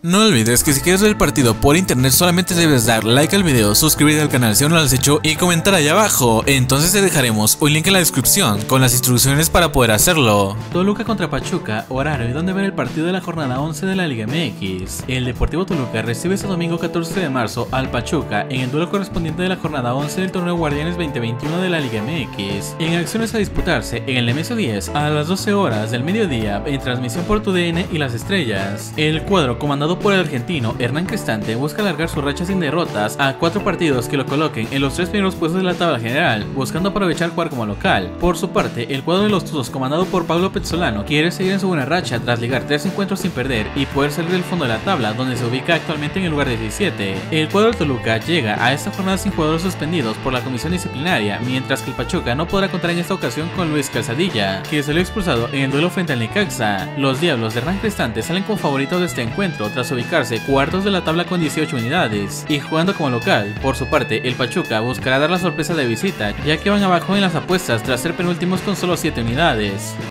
No olvides que si quieres ver el partido por internet solamente debes dar like al video, suscribirte al canal si aún no lo has hecho y comentar allá abajo. Entonces te dejaremos un link en la descripción con las instrucciones para poder hacerlo. Toluca contra Pachuca, horario y donde ver el partido de la jornada 11 de la Liga MX. El Deportivo Toluca recibe este domingo 14 de marzo al Pachuca en el duelo correspondiente de la jornada 11 del torneo Guardianes 2021 de la Liga MX. En acciones a disputarse en el Nemesio 10 a las 12 horas del mediodía en transmisión por TUDN y las estrellas. El cuadro comandado por el argentino Hernán Cristante busca alargar su racha sin derrotas a cuatro partidos que lo coloquen en los tres primeros puestos de la tabla general, buscando aprovechar jugar como local. Por su parte, el cuadro de los Tuzos comandado por Pablo Pezzolano quiere seguir en su buena racha tras ligar tres encuentros sin perder y poder salir del fondo de la tabla, donde se ubica actualmente en el lugar 17. El cuadro de Toluca llega a esta jornada sin jugadores suspendidos por la comisión disciplinaria, mientras que el Pachuca no podrá contar en esta ocasión con Luis Calzadilla, que salió expulsado en el duelo frente al Necaxa. Los Diablos de Hernán Cristante salen como favoritos de este encuentro tras ubicarse cuartos de la tabla con 18 unidades y jugando como local. Por su parte, el Pachuca buscará dar la sorpresa de visita, ya que van abajo en las apuestas tras ser penúltimos con solo 7 unidades.